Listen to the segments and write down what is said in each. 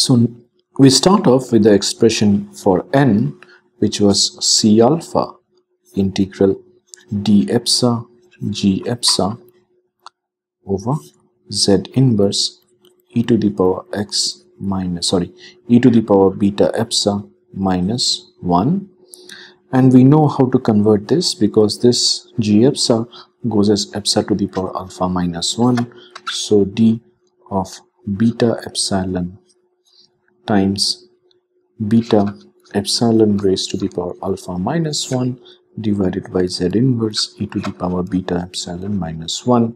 So we start off with the expression for n which was C alpha integral d epsa g epsa over z inverse e to the power x minus sorry e to the power beta epsa minus 1 and we know how to convert this because this g epsa goes as epsa to the power alpha minus 1 so d of beta epsilon times beta epsilon raised to the power alpha minus 1 divided by z inverse e to the power beta epsilon minus 1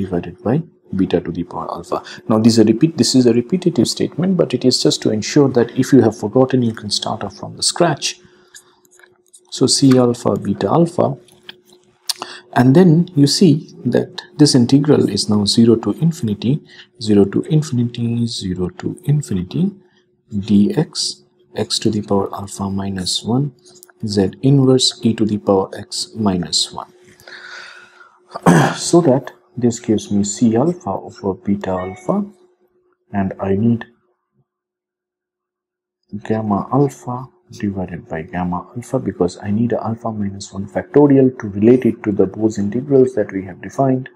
divided by beta to the power alpha. Now this is a repeat this is a repetitive statement but it is just to ensure that if you have forgotten you can start off from the scratch. So C alpha beta alpha and then you see that this integral is now 0 to infinity 0 to infinity 0 to infinity dx x to the power alpha minus 1 z inverse e to the power x minus 1 so that this gives me c alpha over beta alpha and I need gamma alpha divided by gamma alpha because I need alpha minus 1 factorial to relate it to the Bose integrals that we have defined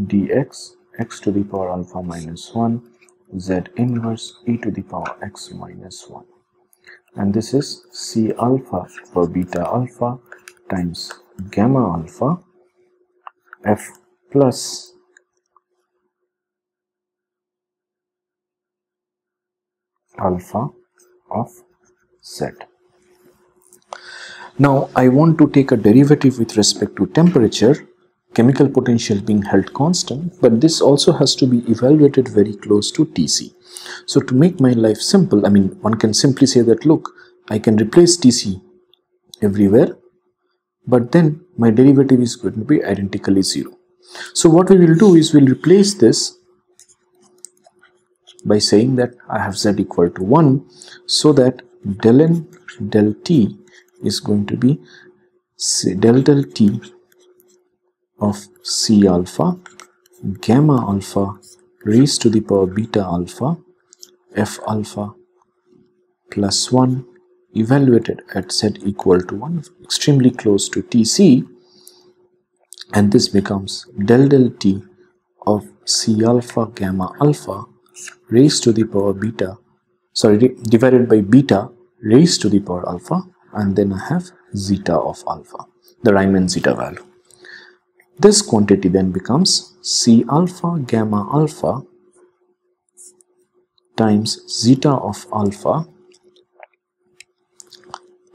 dx x to the power alpha minus 1 z inverse e to the power x minus 1 and this is c alpha for beta alpha times gamma alpha f plus alpha of z. Now I want to take a derivative with respect to temperature chemical potential being held constant but this also has to be evaluated very close to Tc. So to make my life simple I mean one can simply say that look I can replace Tc everywhere but then my derivative is going to be identically 0. So what we will do is we'll replace this by saying that I have z equal to 1 so that del n del t is going to be say, del del t of C alpha gamma alpha raised to the power beta alpha F alpha plus 1 evaluated at Z equal to 1 extremely close to TC. And this becomes del del T of C alpha gamma alpha raised to the power beta sorry divided by beta raised to the power alpha and then I have zeta of alpha the Riemann zeta value this quantity then becomes C alpha gamma alpha times zeta of alpha.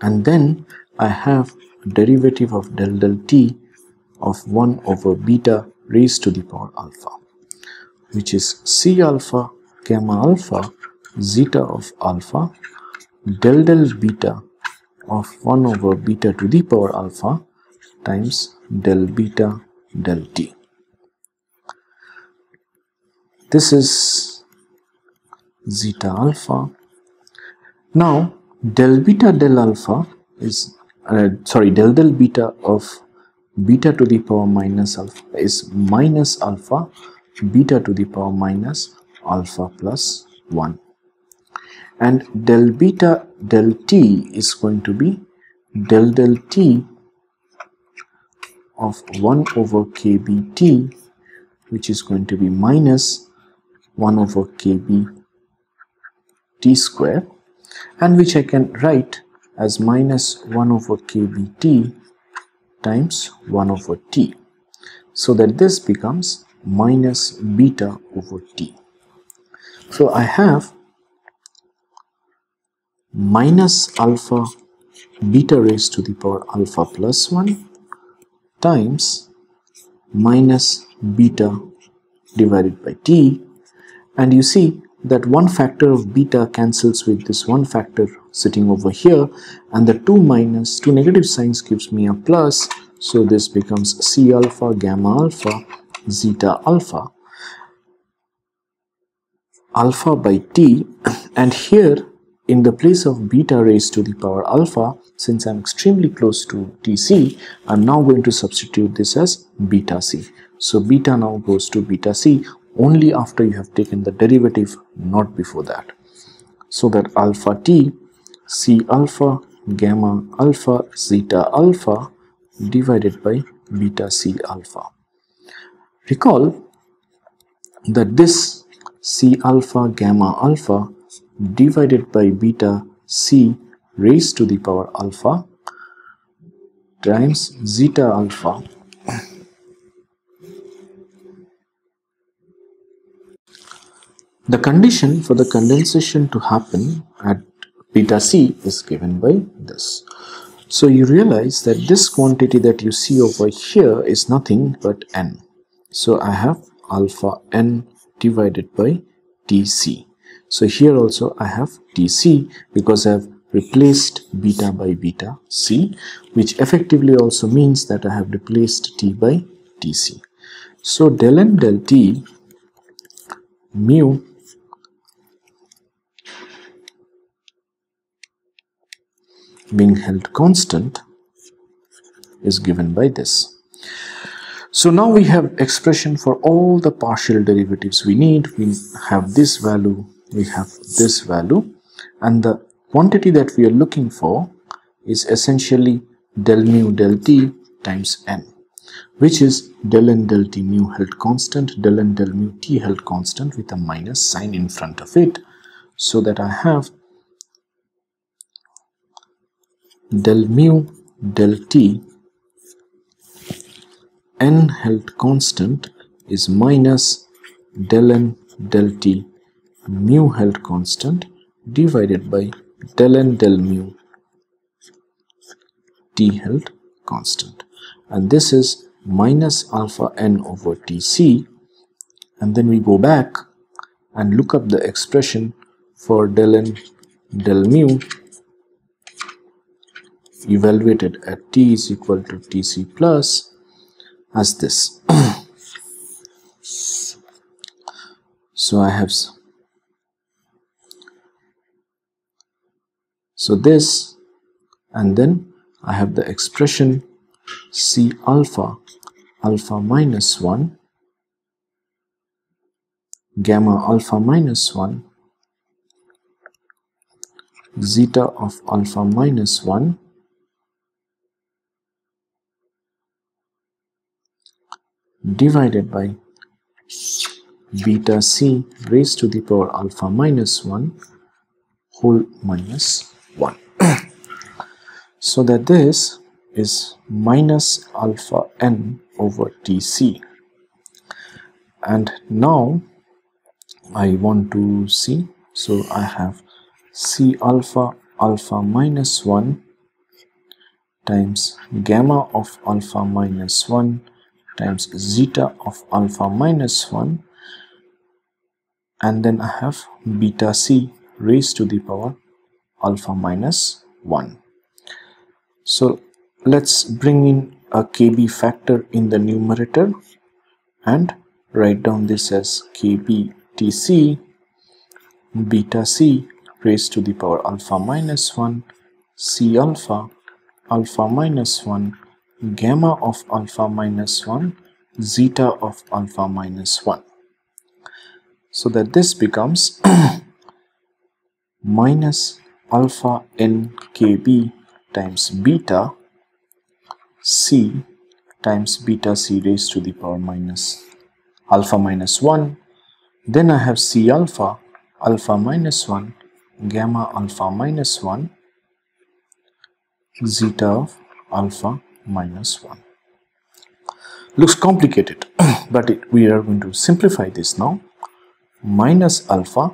And then I have derivative of del del t of 1 over beta raised to the power alpha which is C alpha gamma alpha zeta of alpha del del beta of 1 over beta to the power alpha times del beta del t. This is zeta alpha. Now del beta del alpha is uh, sorry del del beta of beta to the power minus alpha is minus alpha beta to the power minus alpha plus 1 and del beta del t is going to be del del t of 1 over kbt which is going to be minus 1 over kb t square and which I can write as minus 1 over kbt times 1 over t so that this becomes minus beta over t. So I have minus alpha beta raised to the power alpha plus 1 times minus beta divided by t. And you see that one factor of beta cancels with this one factor sitting over here. And the two minus two negative signs gives me a plus. So this becomes c alpha gamma alpha zeta alpha. Alpha by t. And here in the place of beta raised to the power alpha since I'm extremely close to Tc I'm now going to substitute this as beta c so beta now goes to beta c only after you have taken the derivative not before that so that alpha t c alpha gamma alpha zeta alpha divided by beta c alpha. Recall that this c alpha gamma alpha divided by beta c raised to the power alpha times zeta alpha The condition for the condensation to happen at beta C is given by this. So you realize that this quantity that you see over here is nothing but n. So I have alpha n divided by Tc. So here also I have Tc because I have replaced beta by beta C which effectively also means that I have replaced T by Tc. So del n del T mu being held constant is given by this. So now we have expression for all the partial derivatives we need. We have this value, we have this value and the quantity that we are looking for is essentially del mu del t times n which is del n del t mu held constant, del n del mu t held constant with a minus sign in front of it so that I have del mu del t n held constant is minus del n del t mu held constant divided by del n del mu t held constant. And this is minus alpha n over tc and then we go back and look up the expression for del n del mu evaluated at t is equal to tc plus as this. So I have so this and then I have the expression c alpha alpha minus 1 gamma alpha minus 1 zeta of alpha minus 1 divided by beta c raised to the power alpha minus 1 whole minus 1 so that this is minus alpha n over tc and now I want to see so I have c alpha alpha minus 1 times gamma of alpha minus 1 times zeta of alpha minus 1 and then I have beta c raised to the power alpha minus 1. So let's bring in a kb factor in the numerator and write down this as kb tc beta c raised to the power alpha minus 1 c alpha alpha minus 1 gamma of alpha minus 1 zeta of alpha minus 1 so that this becomes minus alpha n kb times beta c times beta c raised to the power minus alpha minus 1 then I have c alpha alpha minus 1 gamma alpha minus 1 zeta of alpha minus 1. Looks complicated, but it, we are going to simplify this now. Minus alpha,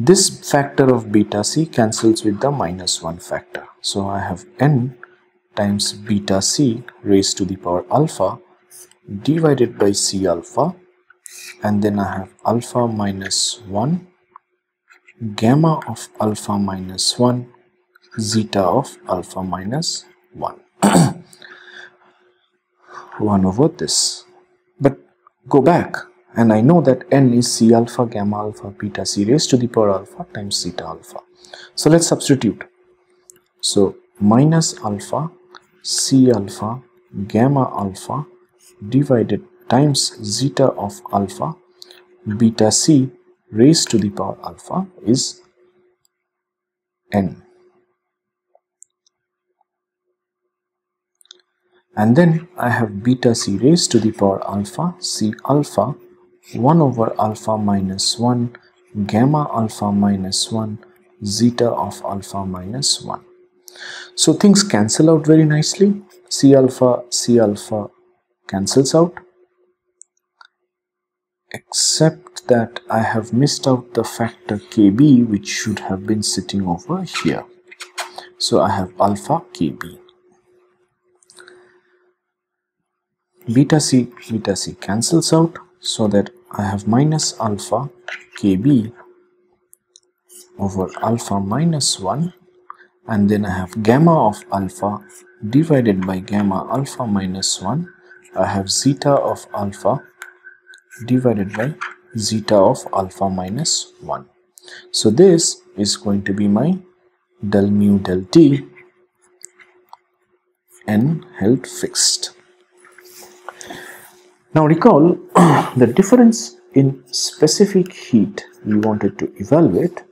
this factor of beta c cancels with the minus 1 factor. So I have n times beta c raised to the power alpha divided by c alpha and then I have alpha minus 1 gamma of alpha minus 1 zeta of alpha minus 1 1 over this. But go back and I know that n is c alpha gamma alpha beta c raised to the power alpha times zeta alpha so let's substitute so minus alpha c alpha gamma alpha divided times zeta of alpha beta c raised to the power alpha is n. And then I have beta c raised to the power alpha c alpha 1 over alpha minus 1 gamma alpha minus 1 zeta of alpha minus 1. So things cancel out very nicely. C alpha, C alpha cancels out. Except that I have missed out the factor KB which should have been sitting over here. So I have alpha KB. Beta C, beta C cancels out so that I have minus alpha KB over alpha minus 1 and then I have gamma of alpha divided by gamma alpha minus 1 I have zeta of alpha divided by zeta of alpha minus 1 so this is going to be my del mu del t n held fixed now recall the difference in specific heat we wanted to evaluate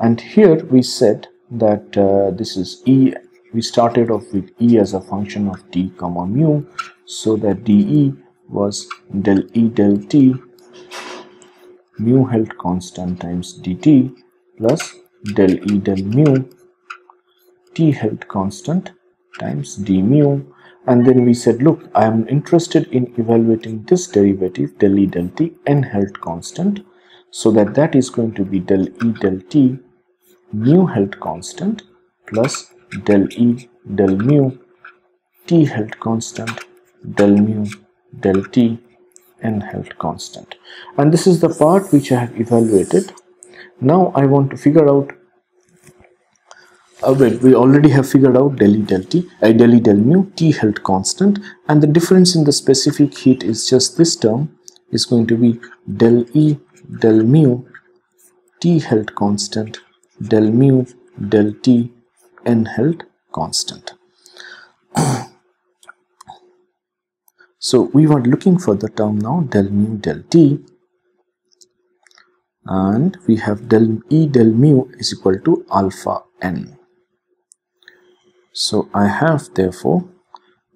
and here we said that uh, this is E we started off with E as a function of t comma mu so that dE was del E del t mu held constant times dt plus del E del mu t held constant times d mu and then we said look I am interested in evaluating this derivative del E del t n held constant so that that is going to be del E del t mu held constant plus del E del mu t held constant del mu del t n held constant. And this is the part which I have evaluated. Now I want to figure out uh, wait, we already have figured out del E del t, uh, del del mu, t held constant and the difference in the specific heat is just this term is going to be del E del mu, t held constant del mu del t n held constant. so we were looking for the term now del mu del t and we have del e del mu is equal to alpha n. So I have therefore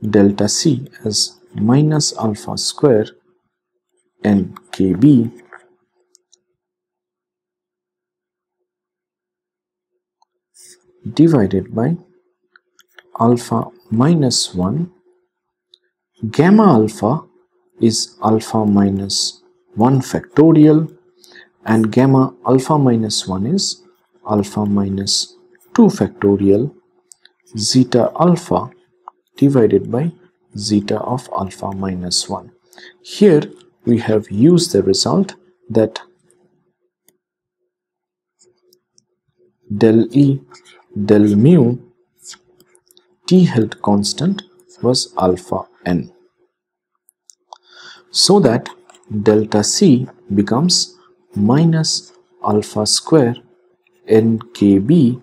delta c as minus alpha square n kb divided by alpha minus 1 gamma alpha is alpha minus 1 factorial and gamma alpha minus 1 is alpha minus 2 factorial zeta alpha divided by zeta of alpha minus 1 here we have used the result that del E del mu t held constant was alpha n. So that delta c becomes minus alpha square n kb.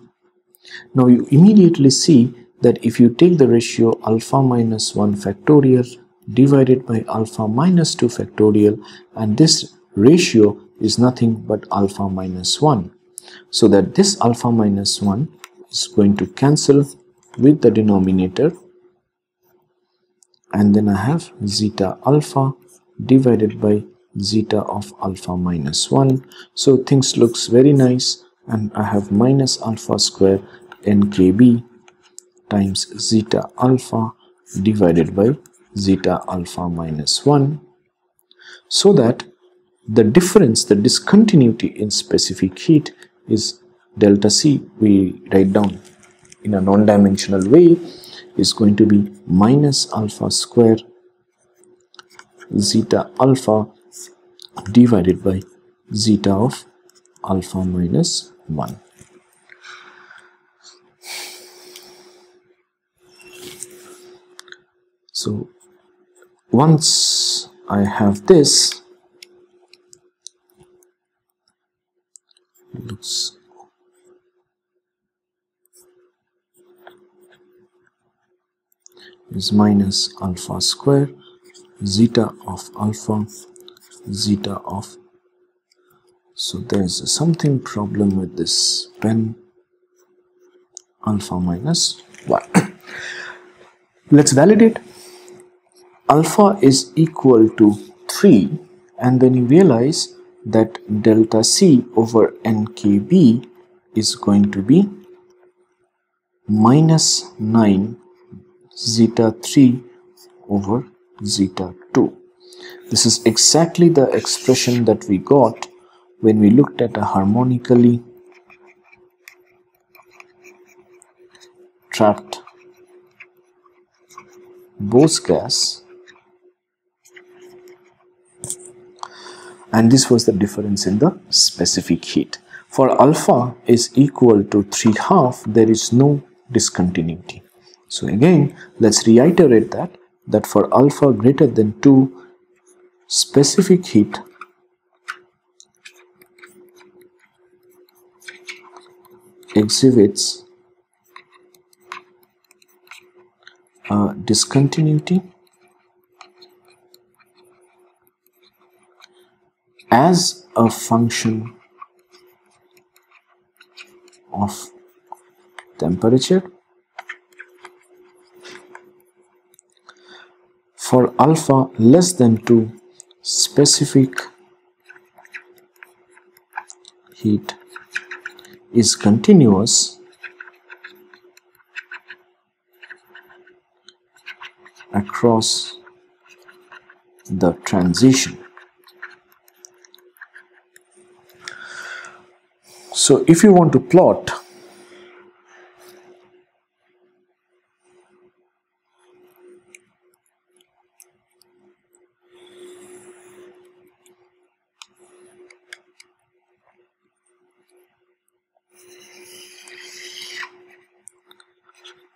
Now you immediately see that if you take the ratio alpha minus 1 factorial divided by alpha minus 2 factorial and this ratio is nothing but alpha minus 1 so that this alpha minus 1 is going to cancel with the denominator and then I have zeta alpha divided by zeta of alpha minus 1 so things looks very nice and I have minus alpha square nkb times zeta alpha divided by zeta alpha minus 1 so that the difference the discontinuity in specific heat is delta c we write down in a non-dimensional way is going to be minus alpha square zeta alpha divided by zeta of alpha minus 1. So once I have this, looks is minus alpha square zeta of alpha zeta of so there's something problem with this pen alpha minus 1 let's validate. Alpha is equal to 3 and then you realize that delta c over nkb is going to be minus 9 zeta 3 over zeta 2 this is exactly the expression that we got when we looked at a harmonically trapped Bose gas and this was the difference in the specific heat. For alpha is equal to 3 half, there is no discontinuity. So again, let's reiterate that, that for alpha greater than 2, specific heat exhibits a discontinuity as a function of temperature for alpha less than 2 specific heat is continuous. Across the transition. So if you want to plot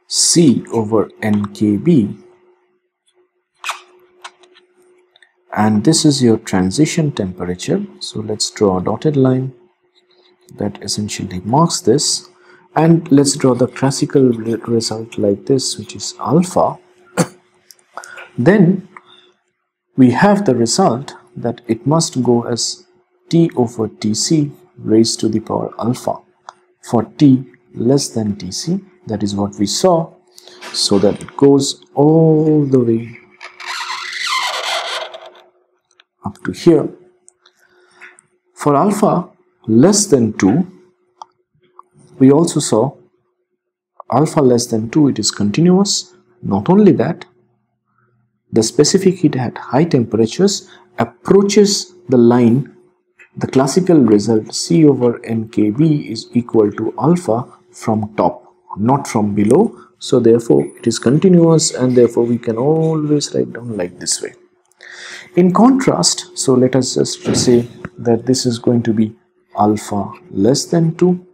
C over NKB and this is your transition temperature. So let's draw a dotted line that essentially marks this. And let's draw the classical result like this which is alpha. Then we have the result that it must go as t over tc raised to the power alpha for t less than tc that is what we saw. So that it goes all the way up to here. For alpha less than 2 we also saw alpha less than 2 it is continuous. Not only that the specific heat at high temperatures approaches the line the classical result C over NKB is equal to alpha from top not from below. So therefore it is continuous and therefore we can always write down like this way. In contrast so let us just say that this is going to be alpha less than 2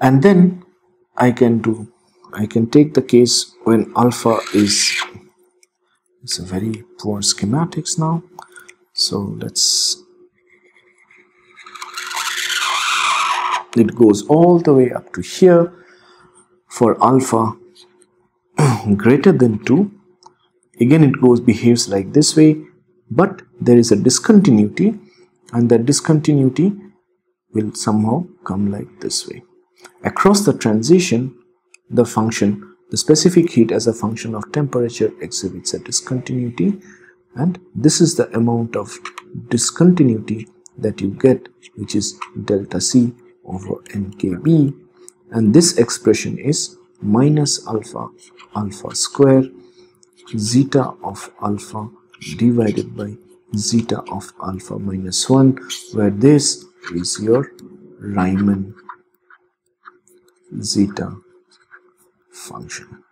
and then I can do I can take the case when alpha is it's a very poor schematics now. So let's it goes all the way up to here for alpha greater than 2 again it goes behaves like this way but there is a discontinuity and that discontinuity will somehow come like this way. Across the transition, the function, the specific heat as a function of temperature exhibits a discontinuity and this is the amount of discontinuity that you get which is delta C over NKB and this expression is minus alpha alpha square zeta of alpha divided by zeta of alpha minus 1 where this is your Riemann zeta function.